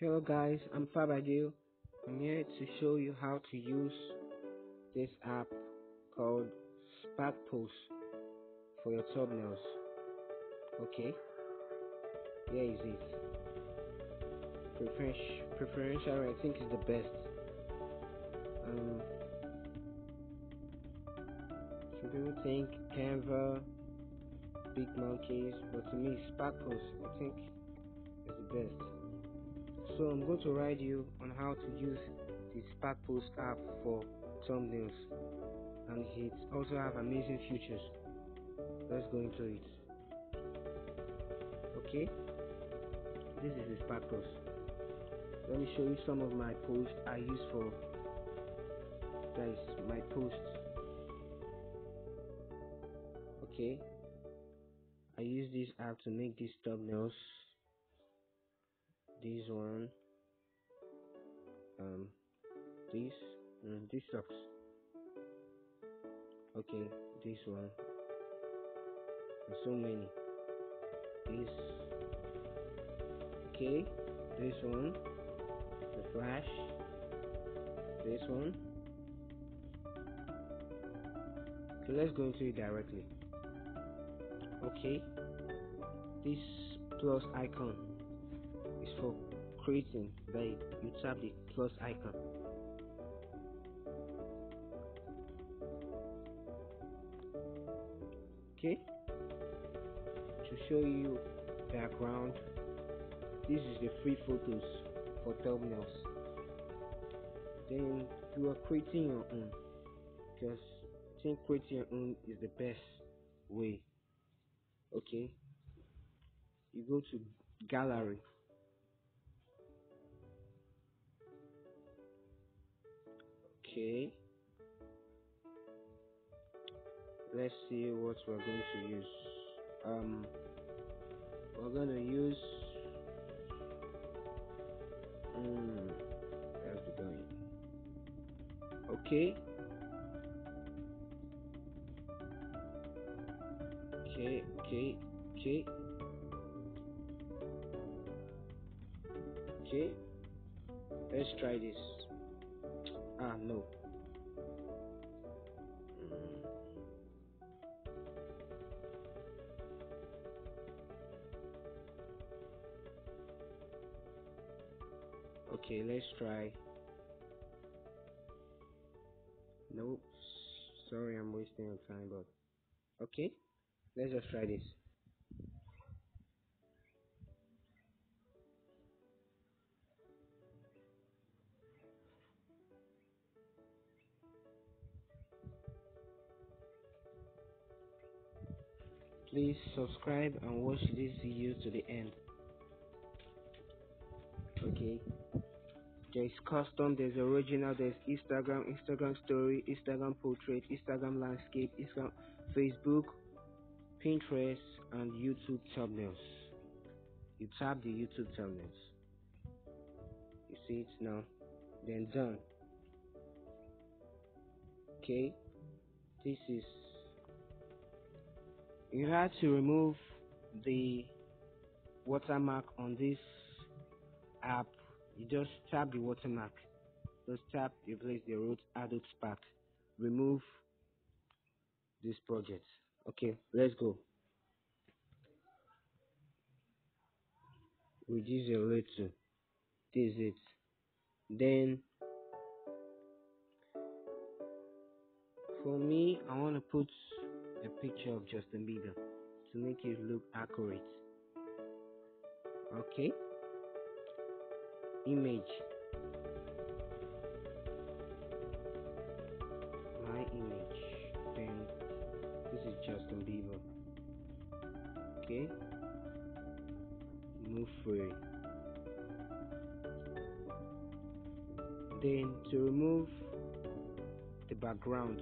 Hello guys, I'm Fab ideal. I'm here to show you how to use this app called Spark Post for your thumbnails. Okay, here is it. Preferential, preferential I think is the best. Um, some people think Canva, PicMonkeys, but to me Spark Post I think is the best. So I'm going to write you on how to use the Spark Post app for thumbnails and it also have amazing features. Let's go into it. Okay, this is the Spark Post. Let me show you some of my posts I use for guys my posts. Okay, I use this app to make these thumbnails this one um this mm, this sucks okay this one. So many. This okay this one the flash this one. Okay let's go into it directly. Okay this plus icon for creating by you tap the plus icon. Okay. To show you background this is the free photos for thumbnails then you are creating your own because I think creating your own is the best way. Okay. You go to gallery okay. Let's see what we're going to use. Um we're going to use um let's be going okay. Okay okay okay. Okay. Let's try this ah no. Okay let's try. Nope. Sorry i'm wasting your time but okay. Let's just try this please subscribe and watch this video to the end. Okay. There's custom there's original there's instagram instagram story instagram portrait instagram landscape instagram facebook pinterest and youtube thumbnails. You tap the youtube thumbnails. You see it now? Then done. Okay. This is you had to remove the watermark on this app. You just tap the watermark. Just tap replace the root Adobe Spark. Remove this project. Okay let's go. Reduce your little this is it. Then for me I want to put a picture of Justin Bieber to make it look accurate. Okay. Image. My image. Then this is Justin Bieber. Okay. Move free then to remove the background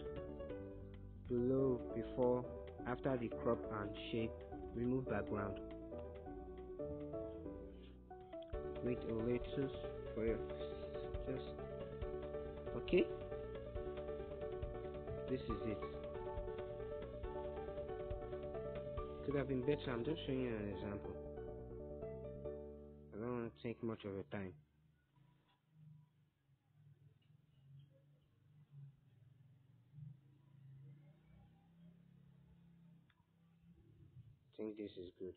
below before after the crop and shape remove background. Wait a little for just okay? This is it. Could have been better. I'm just showing you an example. I don't want to take much of your time. Think this is good.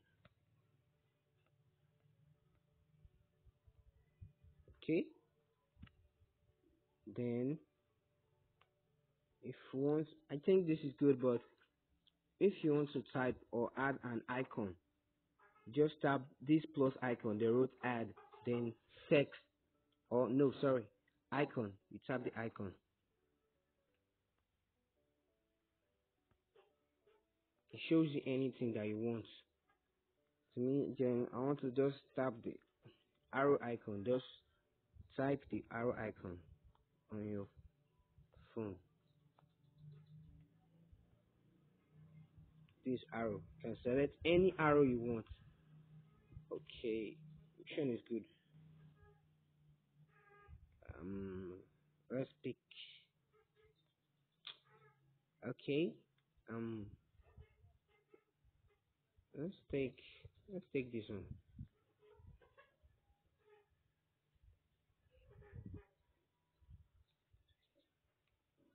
Okay. Then if you want I think this is good but if you want to type or add an icon just tap this plus icon the root add then text or no sorry icon you tap the icon it shows you anything that you want. To me then I want to just tap the arrow icon. Just type the arrow icon on your phone. This arrow. You can select any arrow you want. Okay. Which one is good? Um let's pick. Okay. Um let's take let's take this one.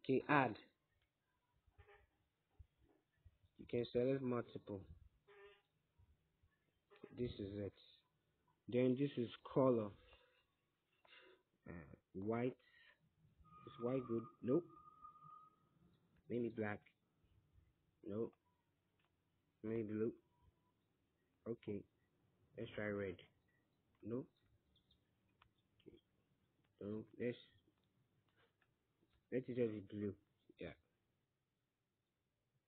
Okay add. You can select multiple. This is it. Then this is color. Uh, white. Is white good? Nope. Maybe black. Nope. Maybe blue okay. Let's try red. No. Okay. no. Let's let it just be blue. Yeah.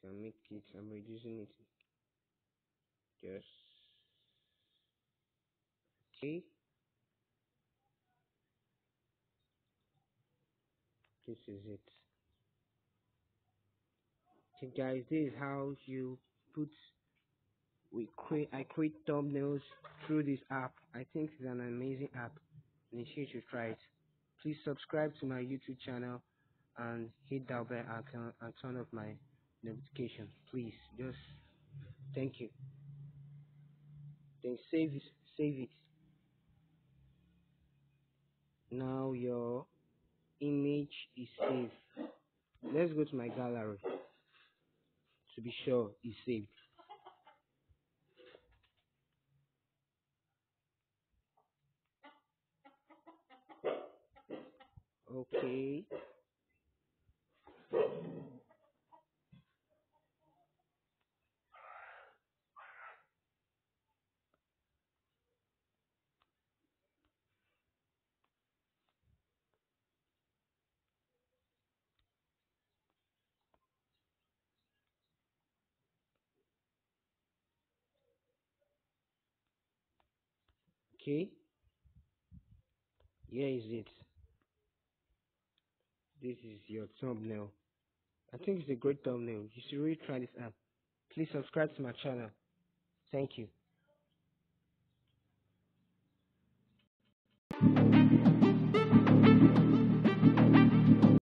Can make it i'm reducing it. Just okay. This is it. Okay guys this is how you put we create I create thumbnails through this app. I think it's an amazing app. And you should try it please subscribe to my youtube channel and hit that bell icon and turn off my notification please. Just thank you. Then save it save it. Now your image is saved. Let's go to my gallery. To be sure it's saved okay. Okay. Here is it this is your thumbnail. I think it's a great thumbnail. You should really try this app. Please subscribe to my channel. Thank you